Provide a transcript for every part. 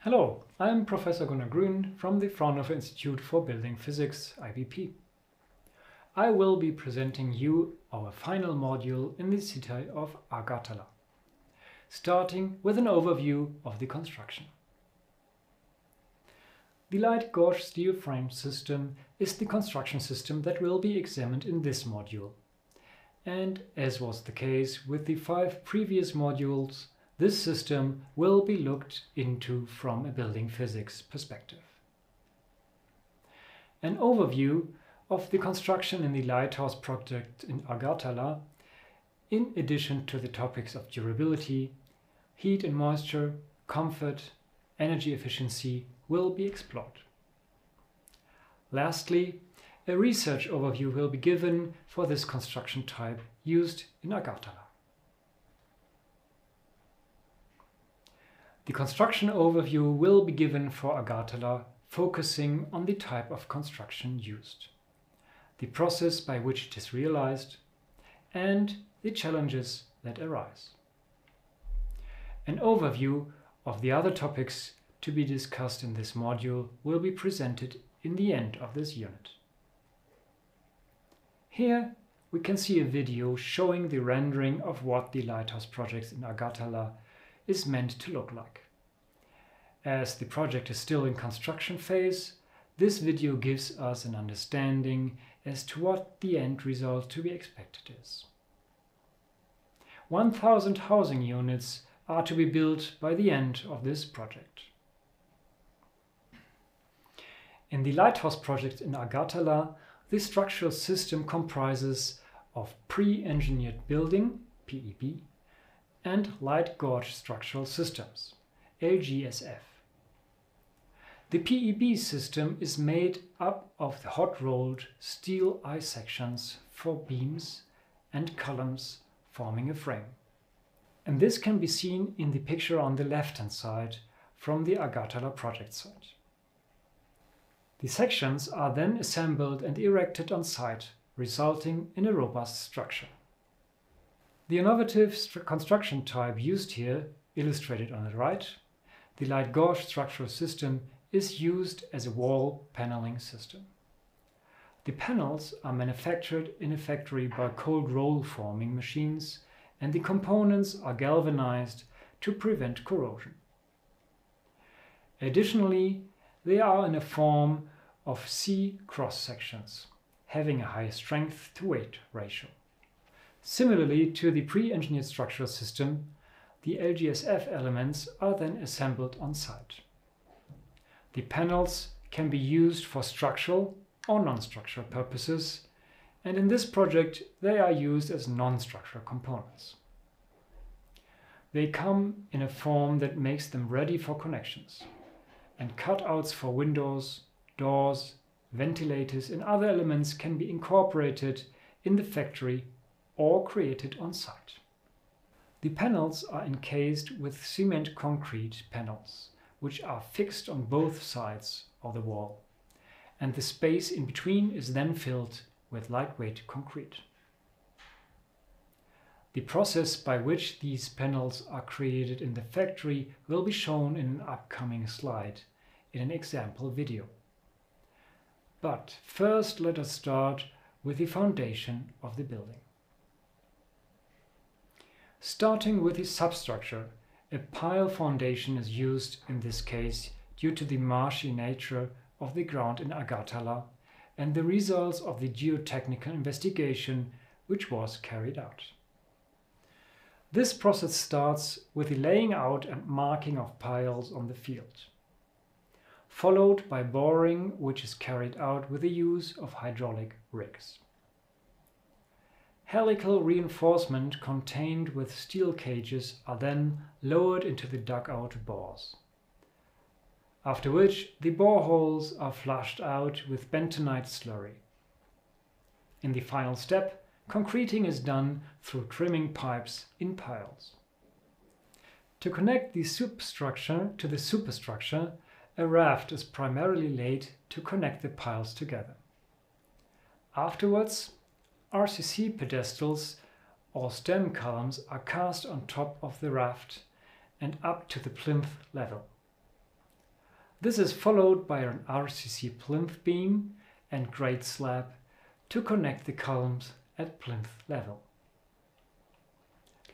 Hello, I'm Professor Gunnar Grün from the Fraunhofer Institute for Building Physics, IBP. I will be presenting you our final module in the city of Agartala, starting with an overview of the construction. The light gauge steel frame system is the construction system that will be examined in this module. And as was the case with the five previous modules, this system will be looked into from a building physics perspective. An overview of the construction in the Lighthouse project in Agartala, in addition to the topics of durability, heat and moisture, comfort, energy efficiency will be explored. Lastly, a research overview will be given for this construction type used in Agartala. The construction overview will be given for Agartala, focusing on the type of construction used, the process by which it is realized, and the challenges that arise. An overview of the other topics to be discussed in this module will be presented in the end of this unit. Here we can see a video showing the rendering of what the Lighthouse project in Agartala is meant to look like. As the project is still in construction phase, this video gives us an understanding as to what the end result to be expected is. 1000 housing units are to be built by the end of this project. In the Lighthouse project in Agartala, this structural system comprises of pre-engineered building, PEB, and light gauge structural systems, LGSF. The PEB system is made up of the hot-rolled steel I-sections for beams and columns forming a frame. And this can be seen in the picture on the left-hand side from the Agartala project site. The sections are then assembled and erected on site, resulting in a robust structure. The innovative construction type used here, illustrated on the right, the light gauge structural system is used as a wall paneling system. The panels are manufactured in a factory by cold roll forming machines and the components are galvanized to prevent corrosion. Additionally, they are in a form of C cross sections, having a high strength to weight ratio. Similarly to the pre-engineered structural system, the LGSF elements are then assembled on site. The panels can be used for structural or non-structural purposes, and in this project they are used as non-structural components. They come in a form that makes them ready for connections, and cutouts for windows, doors, ventilators and other elements can be incorporated in the factory or created on site. The panels are encased with cement concrete panels, which are fixed on both sides of the wall, and the space in between is then filled with lightweight concrete. The process by which these panels are created in the factory will be shown in an upcoming slide in an example video. But first let us start with the foundation of the building. Starting with the substructure, a pile foundation is used in this case due to the marshy nature of the ground in Agartala and the results of the geotechnical investigation which was carried out. This process starts with the laying out and marking of piles on the field followed by boring which is carried out with the use of hydraulic rigs. Helical reinforcement contained with steel cages are then lowered into the dugout bores. After which the boreholes are flushed out with bentonite slurry. In the final step, concreting is done through tremie pipes in piles. To connect the substructure to the superstructure, a raft is primarily laid to connect the piles together. Afterwards, RCC pedestals or stem columns are cast on top of the raft and up to the plinth level. This is followed by an RCC plinth beam and grade slab to connect the columns at plinth level.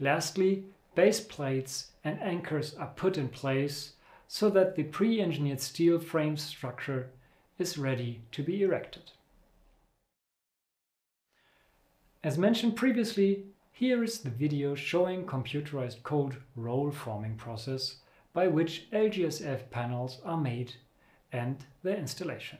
Lastly, base plates and anchors are put in place so that the pre-engineered steel frame structure is ready to be erected. As mentioned previously, here is the video showing computerized cold roll forming process by which LGSF panels are made and their installation.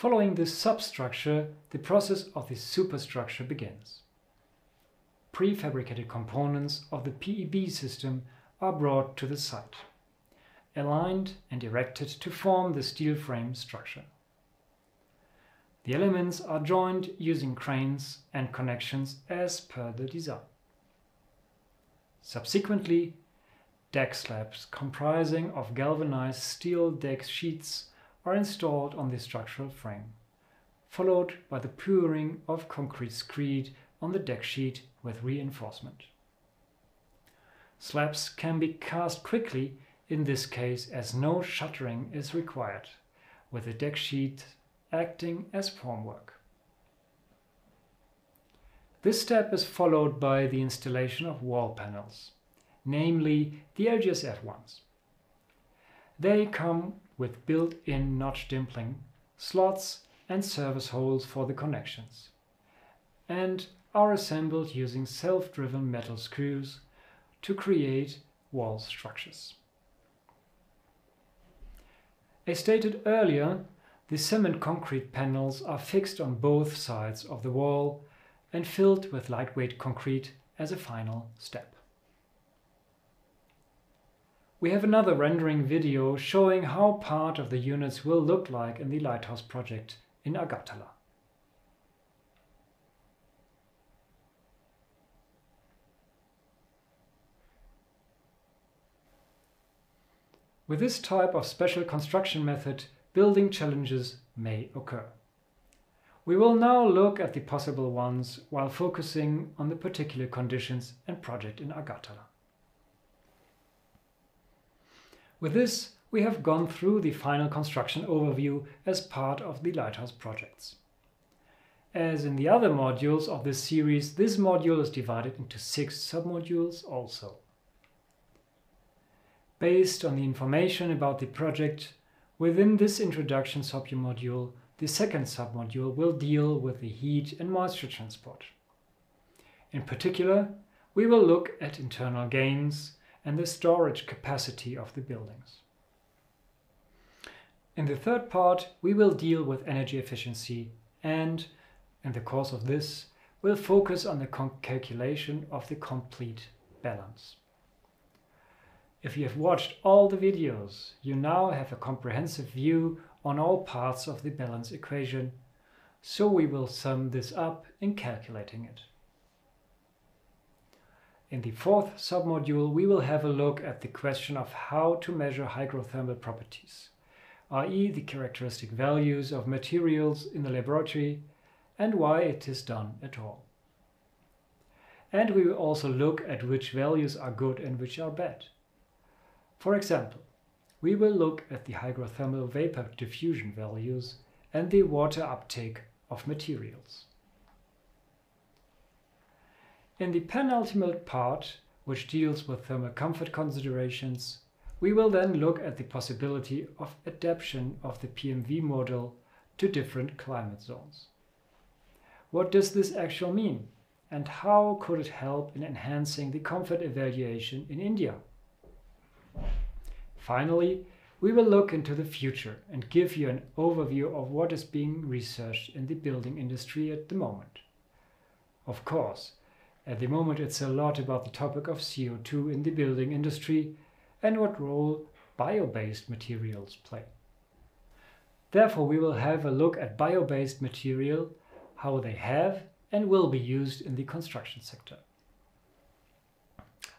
Following this substructure, the process of the superstructure begins. Prefabricated components of the PEB system are brought to the site, aligned and erected to form the steel frame structure. The elements are joined using cranes and connections as per the design. Subsequently, deck slabs comprising of galvanized steel deck sheets are installed on the structural frame, followed by the pouring of concrete screed on the deck sheet with reinforcement. Slabs can be cast quickly in this case as no shuttering is required, with the deck sheet acting as formwork. This step is followed by the installation of wall panels, namely the LGSF ones. They come with built-in notch dimpling, slots and service holes for the connections, and are assembled using self-driven metal screws to create wall structures. As stated earlier, the cement concrete panels are fixed on both sides of the wall and filled with lightweight concrete as a final step. We have another rendering video showing how part of the units will look like in the Lighthouse project in Agartala. With this type of special construction method, building challenges may occur. We will now look at the possible ones while focusing on the particular conditions and project in Agartala. With this, we have gone through the final construction overview as part of the Lighthouse projects. As in the other modules of this series, this module is divided into six submodules also. Based on the information about the project, within this introduction submodule, the second submodule will deal with the heat and moisture transport. In particular, we will look at internal gains, and the storage capacity of the buildings. In the third part, we will deal with energy efficiency and, in the course of this, we'll focus on the calculation of the complete balance. If you have watched all the videos, you now have a comprehensive view on all parts of the balance equation, so we will sum this up in calculating it. In the fourth submodule, we will have a look at the question of how to measure hygrothermal properties, i.e. the characteristic values of materials in the laboratory and why it is done at all. And we will also look at which values are good and which are bad. For example, we will look at the hygrothermal vapor diffusion values and the water uptake of materials. In the penultimate part, which deals with thermal comfort considerations, we will then look at the possibility of adaptation of the PMV model to different climate zones. What does this actually mean? And how could it help in enhancing the comfort evaluation in India? Finally, we will look into the future and give you an overview of what is being researched in the building industry at the moment. Of course, at the moment it's a lot about the topic of CO2 in the building industry and what role bio-based materials play. Therefore, we will have a look at bio-based material, how they have and will be used in the construction sector.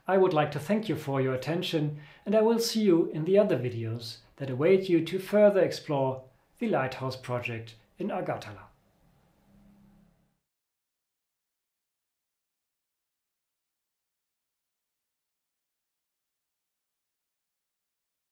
I would like to thank you for your attention and I will see you in the other videos that await you to further explore the Lighthouse project in Agartala.